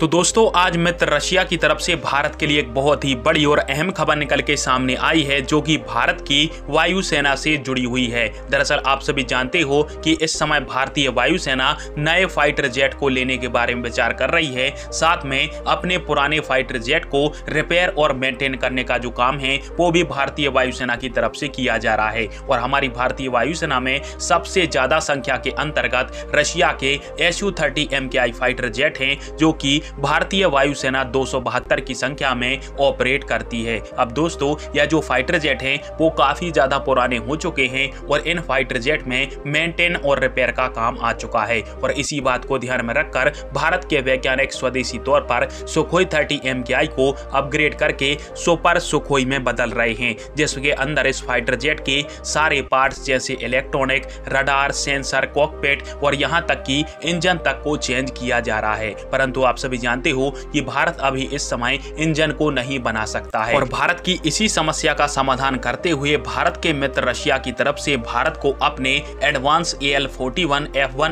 तो दोस्तों, आज मित्र रशिया की तरफ़ से भारत के लिए एक बहुत ही बड़ी और अहम खबर निकल के सामने आई है, जो कि भारत की वायुसेना से जुड़ी हुई है। दरअसल, आप सभी जानते हो कि इस समय भारतीय वायुसेना नए फाइटर जेट को लेने के बारे में विचार कर रही है। साथ में, अपने पुराने फाइटर जेट को रिपेयर और मेंटेन करने का जो काम है, वो भी भारतीय वायुसेना की तरफ़ से किया जा रहा है। और हमारी भारतीय वायुसेना में सबसे ज़्यादा संख्या के अंतर्गत रशिया के एस यू के आई फाइटर जेट हैं, जो कि भारतीय वायुसेना दो सौ बहत्तर की संख्या में ऑपरेट करती है। अब दोस्तों, यह जो फाइटर जेट हैं, वो काफ़ी ज़्यादा पुराने हो चुके हैं और इन फाइटर जेट में मेंटेन और रिपेयर का काम आ चुका है। और इसी बात को ध्यान में रखकर भारत के वैज्ञानिक स्वदेशी तौर पर सुखोई थर्टी एम को अपग्रेड करके सुपर सुखोई में बदल रहे हैं, जिसके अंदर इस फाइटर जेट के सारे पार्ट्स जैसे इलेक्ट्रॉनिक, रडार, सेंसर, कॉकपिट और यहाँ तक कि इंजन तक को चेंज किया जा रहा है। परंतु आप सभी जानते हो कि भारत अभी इस समय इंजन को नहीं बना सकता है। और भारत की इसी समस्या का समाधान करते हुए भारत के मित्र रशिया की तरफ़ से भारत को अपने advance A L forty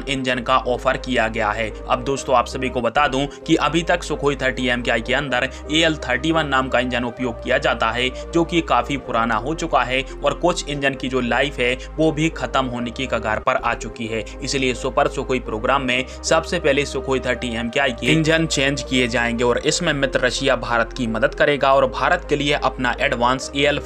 engine का ऑफ़र किया गया है। अब दोस्तों, आप सभी को बता दूँ कि अभी तक सुखोई थर्टी एम के अंदर ए एल थर्टी वन नाम का इंजन उपयोग किया जाता है, जो कि काफ़ी पुराना हो चुका है और कुछ इंजन की जो लाइफ है, वो भी खत्म होने की कगार पर आ चुकी है। इसलिए सुपर सुखोई प्रोग्राम में सबसे पहले सुखोई थर्टी एम के इंजन चेंज किए जाएँगे और इसमें मित्र रशिया भारत की मदद करेगा और भारत के लिए अपना एडवांस ए एल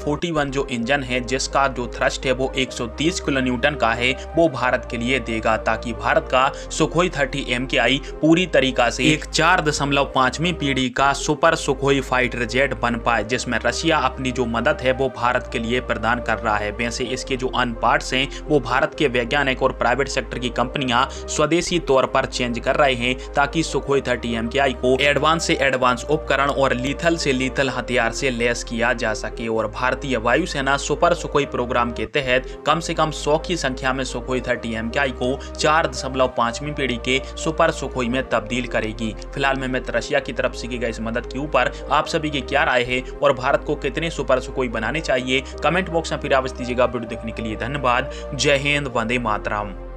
जो इंजन है, जिसका जो थ्रस्ट है वो 130 किलो न्यूटन का है, वो भारत के लिए देगा ताकि भारत का सुखोई थर्टी एम के आई पूरी तरीका से एक चार दशमलव पांचवी पीढ़ी का सुपर सुखोई फाइटर जेट बन पाए, जिसमें रशिया अपनी जो मदद है वो भारत के लिए प्रदान कर रहा है। वैसे इसके जो अन पार्ट हैं, वो भारत के वैज्ञानिक और प्राइवेट सेक्टर की कंपनियाँ स्वदेशी तौर पर चेंज कर रहे हैं ताकि सुखोई थर्टी एम को एडवांस से एडवांस उपकरण और लीथल से लीथल हथियार से लेस किया जा सके और भारतीय वायुसेना सुपर सुखोई प्रोग्राम के तहत कम से कम सौ की संख्या में सुखोई थर्टी एम को चार दशमलव पांचवी पीढ़ी के सुपर सुखोई में तब्दील करेगी। फ़िलहाल में मित्र, रशिया की तरफ़ से की गई इस मदद के ऊपर आप सभी की क्या राय है और भारत को कितने सुपर सुखोई बनाने चाहिए? कमेंट बॉक्स में फिर आवाज़ दीजिएगा। वीडियो देखने के लिए धन्यवाद। जय हिंद, वंदे मातरम।